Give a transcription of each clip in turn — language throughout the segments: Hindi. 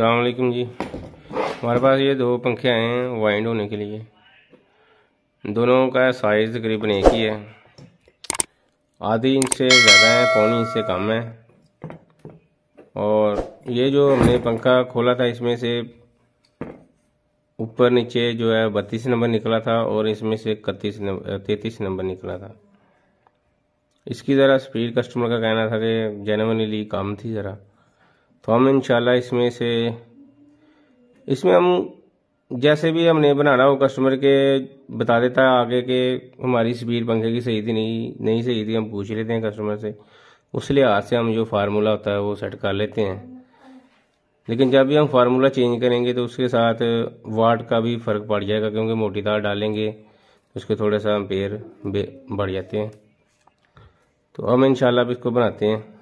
अलकुम जी। हमारे पास ये दो पंखे आए हैं वाइंड होने के लिए। दोनों का साइज़ तकरीबन एक ही है। आधी इंच से ज़्यादा है, पौनी इंच से कम है। और ये जो हमने पंखा खोला था, इसमें से ऊपर नीचे जो है बत्तीस नंबर निकला था और इसमें से इकतीस नंबर तैतीस नंबर निकला था। इसकी ज़रा स्पीड कस्टमर का कहना था कि जेनवनली कम थी ज़रा। तो हम इंशाल्लाह इसमें से, इसमें हम जैसे भी हमने बनाना हो कस्टमर के, बता देता है आगे के हमारी स्पीड पंखे की सही थी, नहीं नहीं सही थी, हम पूछ लेते हैं कस्टमर से। उस लिहाज से हम जो फार्मूला होता है वो सेट कर लेते हैं। लेकिन जब भी हम फार्मूला चेंज करेंगे तो उसके साथ वाट का भी फ़र्क पड़ जाएगा, क्योंकि मोटी तार डालेंगे तो उसके थोड़ा सा पेड़ बढ़ जाते हैं। तो हम इंशाल्लाह इसको बनाते हैं।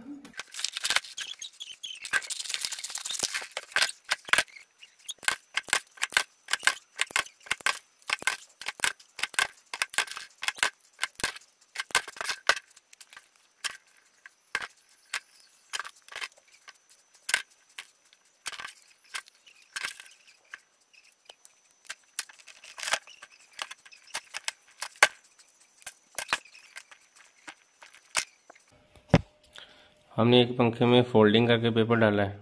हमने एक पंखे में फोल्डिंग करके पेपर डाला है।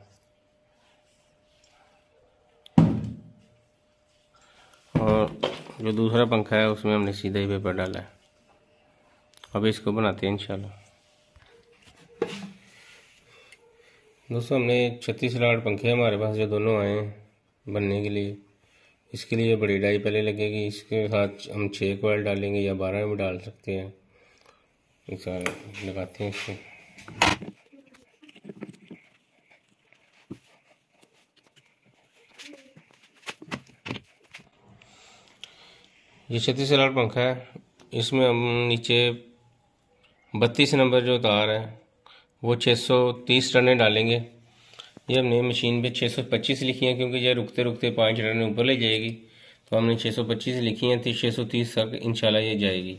और जो दूसरा पंखा है, उसमें हमने सीधा ही पेपर डाला है। अब इसको बनाते हैं, इंशाल्लाह। दोस्तों, हमने छत्तीस लाट पंखे हमारे पास जो दोनों आए हैं बनने के लिए, इसके लिए बड़ी डाई पहले लगेगी। इसके साथ हम छः कोयल डालेंगे या बारह भी डाल सकते हैं। लगाते हैं इसको। ये छत्तीस लाल पंखा है। इसमें हम नीचे बत्तीस नंबर जो तार है, वो 630 टने डालेंगे। ये हमने मशीन पे 625 लिखी है, क्योंकि ये रुकते रुकते पाँच टन ऊपर ले जाएगी। तो हमने 625 लिखी हैं तो 630 तक इंशाल्लाह ये जाएगी।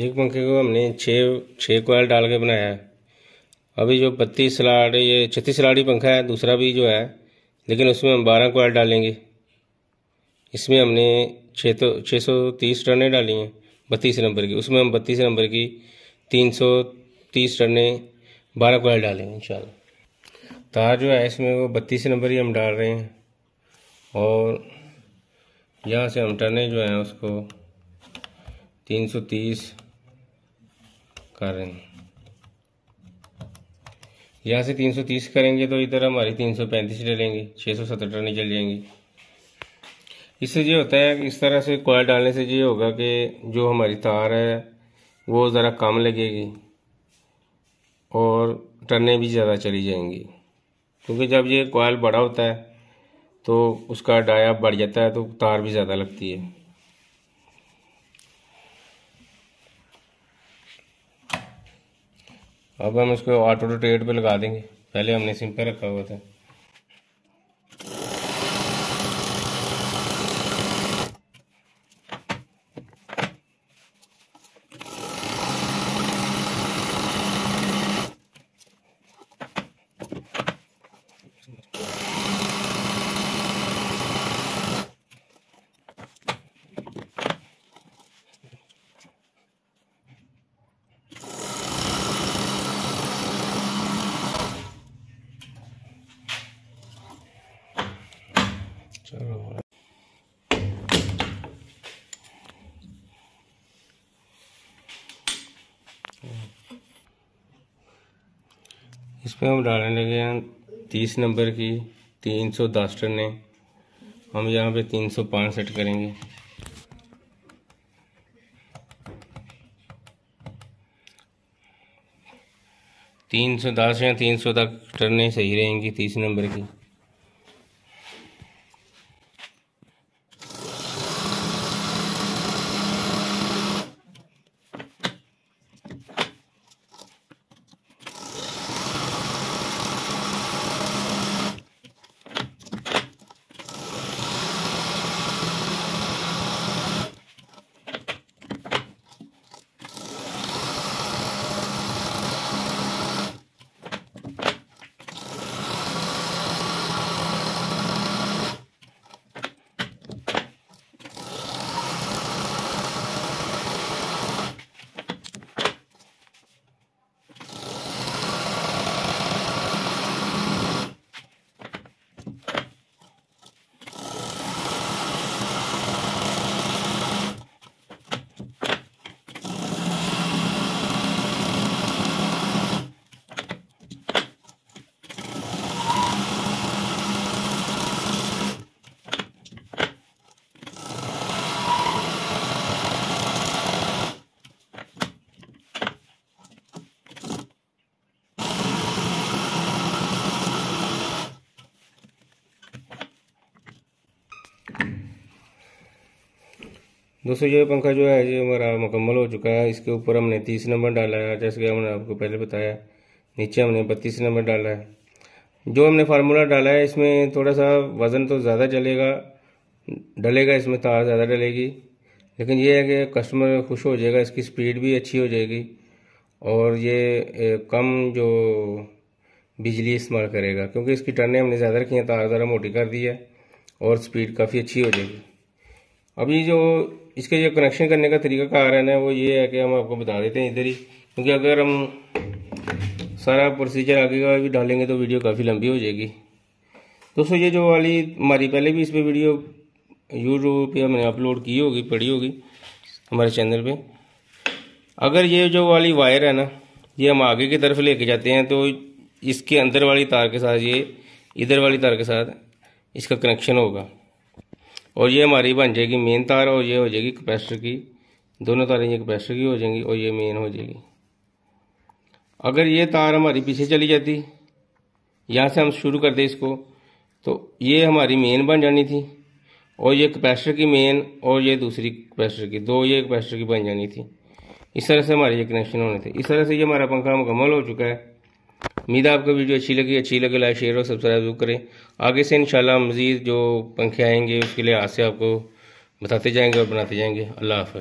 एक पंखे को हमने छः छः कोयल डाल के बनाया है। अभी जो बत्तीस सलाड ये छत्तीस सलाडी पंखा है, दूसरा भी जो है, लेकिन उसमें हम बारह कोयल डालेंगे। इसमें हमने छः तो छः सौ तीस टनें डाली हैं, बत्तीस नंबर की। उसमें हम बत्तीस नंबर की तीन सौ तीस टनें बारह कोयल डालेंगे इन तार जो है, इसमें वो बत्तीस नंबर ही हम डाल रहे हैं। और यहाँ से हम टने जो हैं, उसको तीन सौ तीस कर रहे हैं यहाँ से 330 करेंगे तो इधर हमारी 335 ले लेंगे 670 टन चल जाएँगी। इससे ये होता है इस तरह से कोयल डालने से ये होगा कि जो हमारी तार है, वो ज़रा कम लगेगी और टनें भी ज़्यादा चली जाएँगी। क्योंकि जब ये कोयल बड़ा होता है तो उसका डाया बढ़ जाता है तो तार भी ज़्यादा लगती है। अब हम इसको ऑटो रोटेट पे लगा देंगे। पहले हमने सिम सिंपल रखा हुआ था। इसमें हम डालने लगे हैं तीस नंबर की तीन सौ दस टने हम यहाँ पे तीन सौ पाँच सेट करेंगे। तीन सौ दस या तीन सौ तक टर्ने सही रहेंगी तीस नंबर की। दोस्तों, ये पंखा जो है, ये हमारा मुकम्मल हो चुका है। इसके ऊपर हमने तीस नंबर डाला है। जैसे कि हमने आपको पहले बताया, नीचे हमने बत्तीस नंबर डाला है। जो हमने फार्मूला डाला है, इसमें थोड़ा सा वज़न तो ज़्यादा चलेगा, डलेगा, इसमें तार ज़्यादा डलेगी। लेकिन ये है कि कस्टमर खुश हो जाएगा, इसकी स्पीड भी अच्छी हो जाएगी, और ये कम जो बिजली इस्तेमाल करेगा, क्योंकि इसकी टर्नें हमने ज़्यादा रखी हैं, तार ज़रा मोटी कर दी है, और स्पीड काफ़ी अच्छी हो जाएगी। अभी जो इसके जो कनेक्शन करने का तरीका कार है ना वो ये है कि हम आपको बता देते हैं इधर ही। क्योंकि अगर हम सारा प्रोसीजर आगे का भी डालेंगे तो वीडियो काफ़ी लंबी हो जाएगी। दोस्तों, ये जो वाली, हमारी पहले भी इस पर वीडियो यूट्यूब पे हमने अपलोड की होगी पड़ी होगी हमारे चैनल पे। अगर ये जो वाली वायर है ना, ये हम आगे की तरफ़ लेके जाते हैं तो इसके अंदर वाली तार के साथ, ये इधर वाली तार के साथ इसका कनेक्शन होगा। और ये हमारी बन जाएगी मेन तार और ये हो जाएगी कैपेसिटर की। दोनों तारें ये कैपेसिटर की हो जाएँगी और ये मेन हो जाएगी। अगर ये तार हमारी पीछे चली जाती, यहाँ से हम शुरू करते इसको तो ये हमारी मेन बन जानी थी और ये कैपेसिटर की मेन और ये दूसरी कैपेसिटर की, दो ये कैपेसिटर की बन जानी थी। इस तरह से हमारे ये कनेक्शन होने थे। इस तरह से ये हमारा पंखा मुकम्मल हो चुका है। उम्मीद है आपको वीडियो अच्छी लगी, अच्छी लगे लाइक शेयर और सब्सक्राइब ज़रूर करें। आगे से इंशाल्लाह मज़ीद जो पंखे आएँगे, उसके लिए आज से आपको बताते जाएँगे और बनाते जाएँगे। अल्लाह हाफ़